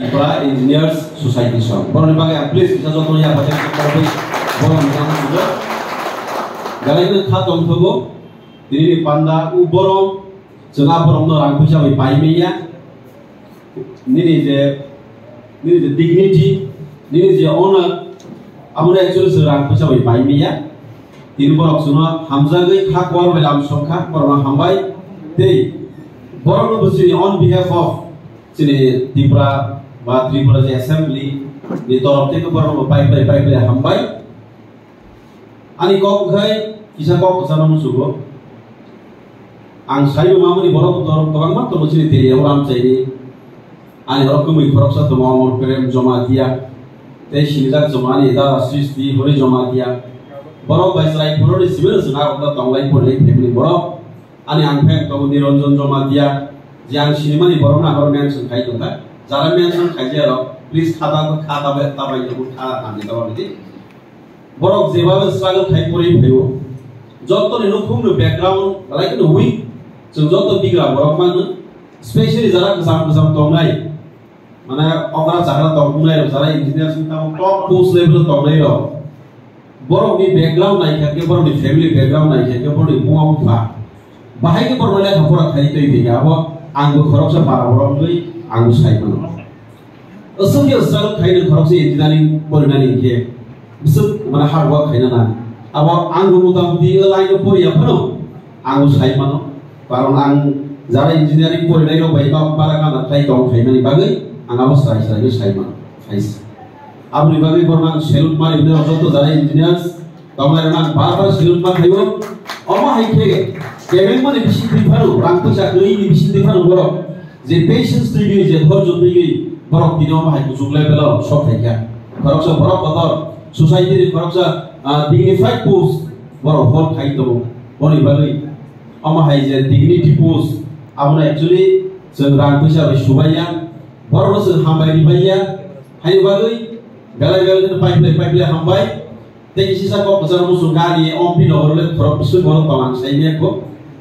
Nicolas Engineers Society Shop. Bună dimineața, please, să zotul ia pe cei care vor să vă mulțumim pentru vizită. Galerie de tată omtobo, din Panda Uboro, cela porom de rangușa lui Paimia, din de dignity, din de honor, am un actual să rangușa lui Paimia, din Boroc sună, am zis că e ca cu oameni am șocat, porom la Hambai, de Boroc nu on behalf of cine tipra ma Tripura Assembly di torop te ko parang pai pai pai pai hambai. Ani kok gai kisa kok ke sana musuh ang sayo mamu di borok torop kabang ma to musuh di orang cai ani horok kumi horok sa to mamu prem joma dia te shilak joma ni da sis di hori joma dia borok bai sai puro di sibil suna ko tong lai puro lai family borok. Ani ang phen to nironjon joma dia yang sinimani na hor men sun kai যারা মেয়েজন খাইছে আর please খাতা খাতা তাবাই যখন খাতা খানি তাবা বিধি বরং যেভাবে স্ট্রাগল খাই পরি ভাইব যত নিনু খুমনু ব্যাকগ্রাউন্ড লাইক নো উই जों যত বিগ্রা বরং মান স্পেশালি যারা কাজ কাজ তো নাই মানে অগ্রা যারা তংলাই যারা ইঞ্জিনিয়ার সিন তাও টপ পোস্ট লেভেল তো নাই রো। বরং নি ব্যাকগ্রাউন্ড নাই থাকে বরং নি ফ্যামিলি ব্যাকগ্রাউন্ড নাই থাকে বরং নি মুয়া মুখা বাহাইকে বরং লেখা পড়া খাইতেই তৈ দিগা আব আঙ্গু খরচ পারা বরং লই साइमोन असंख्य स्ट्रगल खाइनो खरबसा इन्जिनियारिं परिनानि के बिसोर माने हार्ड वर्क खाइना ना अब आंबो मोटामुटी लाइनो परियाफोनो आंबो साइमानो कारण आं যারা ইঞ্জিনিয়ারিং পরিনাইলো বাইবা বারা কানা তাই দং খাইমানি বাগै आंहाबो साइ साइ साइमान खाइस আপনি বাগै বরমান সেলুট মারি বিদে অজত যারা ইঞ্জিনিয়ার্স তমার না বারবার সেলুট মার খাইব অমা হাইখে কেবেং মানে বিসি দিফারু রাং পয়সা গৈ বিসি দিফারু বড় যে পেশেন্স তৈরি যে ধৈর্য তৈরি বড় দিনে অমা হাইকু জুগলাই বেল সব খাইকা খরচা বড় বদর সোসাইটির খরচা ডিগনিফাইড পোস্ট বড় ফল খাইতো বনি বাগৈ অমা হাই যে ডিগনিটি পোস্ট আমরা एक्चुअली जों रां फैसा सुबाया बर' जों हामबाय दिबाया हाय बागै बेला बेला पाइपले पाइपले हामबाय तेखि सिसा कप जार मुसुं गानि अम्पि नगरले खरब बिसु बर तमां साइने को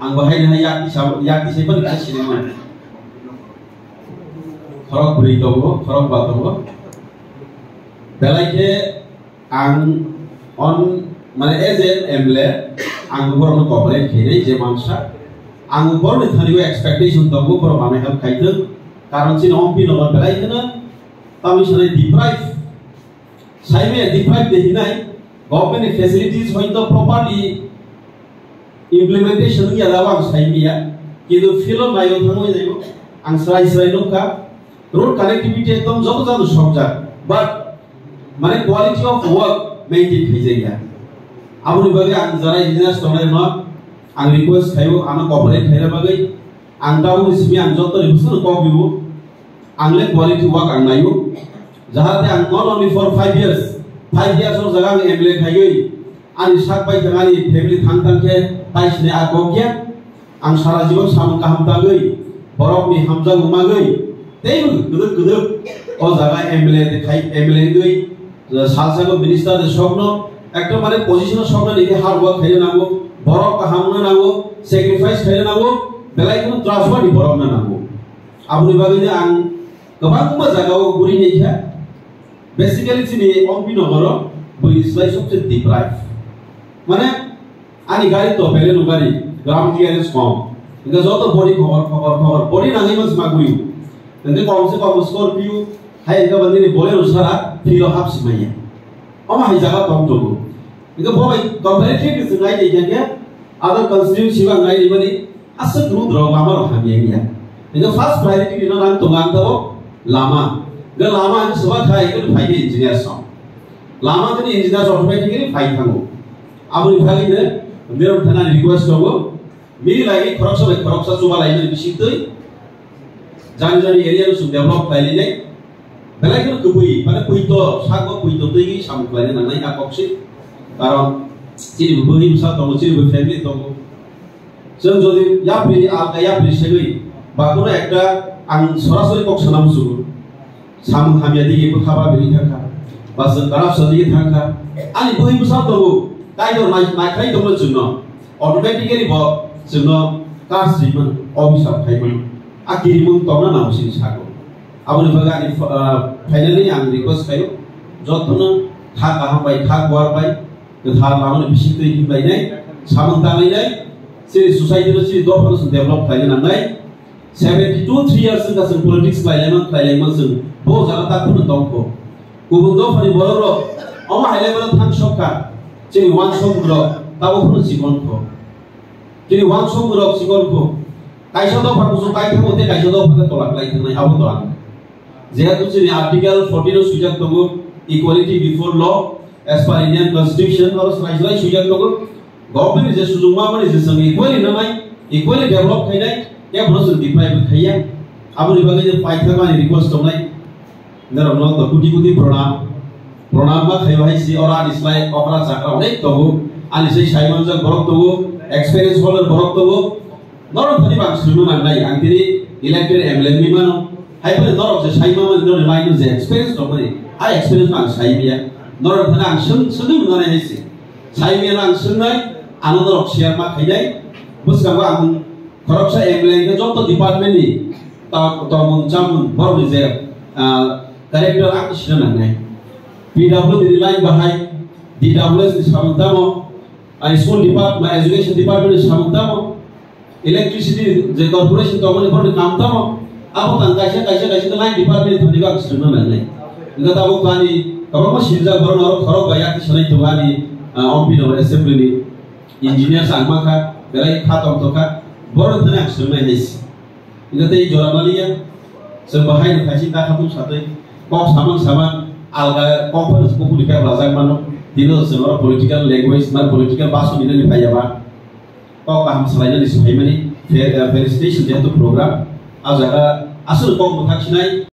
आं बाहाय हाय याति साब याति साइबन कासिनेमोन खरब बुरै दङ खरब बा दङ बेलायखे आं अन माने एज ए एमले आं बरनो कपरे खेरै जे मानसा आं बरनो थानिबो एक्सपेक्टेशन दङ बर माने हेल्प खाइदों कारण सिन अम्पि नगर बेलायखोनो तामिसने डिप्राइभ साइमे डिप्राइभ देहिनाय गभर्नमेंट फैसिलिटीज হয়তো প্রপারলি ইমপ্লিমেন্টেশন ইয়ালাবা সাইমিয়া কিন্তু ফিল নাইও থামো যাইব আং স্রাই স্রাই নকা রোড কানেক্টিভিটি একদম যত যত সব যায় বাট মানে কোয়ালিটি অফ ওয়ার্ক মেইনটেইন হয়ে যায় না আপনি ভাবে আমি যারা ইঞ্জিনিয়ার তোমরা ন আং রিকোয়েস্ট খাইব আমি কভারেজ খাইলে বাগে আং তাও ইসমি আং যত রিভিশন কমিব আংলে কোয়ালিটি ওয়ার্ক আং নাইও যাহাতে আং not only for five years five years or জায়গা আমি এমএলএ খাইই আমি সাত বাই থাকানি ফ্যামিলি খানতানকে তাইসনে আর কম গিয়া আং সারা জীবন সামন কাহাম তাগই বরফ নি হামজা উমাগই तेबो गदब गदब ओ जगह एमएलए देखाय एमएलए गै सालसागो मिनिस्टार স্বপ্ন একটা মানে পজিশনের স্বপ্ন লিখে হার্ড ওয়ার্ক খাইয়ে নাগো বরফ কাহামনে নাগো স্যাক্রিফাইস খাইয়ে নাগো বেলায় কোনো ট্রান্সফার বরফ না নাগো আপনি বাগै आं गोबां जायगायाव गुरै नैखा बेसिकलि जोंनि अम्पि नगर बैस्लाय सबसे डिप्राइभ মানে আনি গাড়ি তো বেলে নো গাড়ি গ্রাউন্ড ক্লিয়ারেন্স কম কিন্তু যত বড়ি খবর খবর খবর বড়ি नंदी कम से कम स्कॉर्पियो हाय इनका बंदी ने बोले उसरा फिलो हाफ़ समय है हम हाय जगह कम तो इनका बहुत भाई कंपैरेटिव किस गाय नहीं जाके अदर कंस्टिट्यूशन शिवा गाय नहीं बनी असल ग्रुप रो हमारो हम ये है इनका फ़र्स्ट प्रायोरिटी इनो नाम तो गान तो लामा ग लामा जो सुबह खाए इनका फ़ायदे इंजीनियर सॉन्ग लामा तो इंजीनियर ऑटोमेटिकली फ़ायदा होगा आमुनि भागिनो मेरो थाना रिक्वेस्ट दङ मेरो लागि खरक्सा भाइ खरक्सा चोबा लागि बिसितै जान जान एरिया सु डेभलप लाइले नै बेलाय को कुबुई माने कुइतो सागो कुइतो दैगि सामख्लायनो नांनाय आकक्षि कारण चिनि बुहि सा दङ चिनि बु फ्यामिलि दङ जों যদি याप्रि आगा याप्रि सेगै बाकुनो একটা आं सरासरि कक सानाम सुगु साम खामिया दिगे खाबा बेनि थाखा बा जों कारापसन दिगे थाखा आंनि बहि बुसाव दङ कायदर नाय नायखाय दङ जोंनो अटोमेटिकली ब जोंनो गाज्रिमोन अभिशाप थायोमोन आखिरिमोन दंना नामसिन sago aboni baga ani finally ang request kayo jotno tha kaham bai tha gwar bai tha lamani bisi tui himbai nai samang tangai nai siri society no siri dofan sun develop khai na nai 72 3 years ka sun politics lai lemon khai lemon sun bo jana ta kun dong ko kubun dofani bororo oma hai level thang shokka siri wan song ro tabo kun sikon ko siri kusu kai thamote kaisa dofan tolak lai thanai abo to ang যেহেতু চিনি article 14 এর সুযোগ তগু equality before law as per Indian constitution আর রাইজলাই সুযোগ তগু government যে সুযোগ মা মানে যে সঙ্গে ইকুয়ালি নামাই ইকুয়ালি ডেভেলপ খাইনাই কে বনসুন ডিপ্রাই খাইয়া আবুনি বাগে যে পাইথা মানে রিকোয়েস্ট দংনাই নরম ন তো কুটি কুটি প্রণাম প্রণাম মা খাই আর যা বরক তগু এক্সপেরিয়েন্স হলের বরক তগু নরম ধরি বাং সুনু নাংনাই আং তিনি ইলেক্টেড এমএলএ মিমানো haipare norok je saima man dor mai no je experience to mari ai experience ang saimia norok thana ang sung sung no ne hisi saimia ang sung nai ano norok share ma khaidai buska ba ang koroksa emle ke jot department ni ta to mun chamun bor ni je director ang nang nai pw di line bahai dws ni samung tamo ai school department education department ni samung electricity the corporation company for the kaam tam abo tan kaise kaise kaise to line department thani ka kisna nahi nahi inga tabo pani tabo ma silja gharna ro kharo gaya ki sanai tumani ampi no assembly ni engineer sangma kha belai kha tam to kha boro thani kisna nahi nahi inga tei jora mali ya se bahai ni khasi ta kha tu sate ko saman saman alga conference ko kulika blazak mano dino se mara political language mara political basu ni nahi paya ba kokah misalnya di Sulaiman ini, dia eh, ada station, dia program, asal kok naik.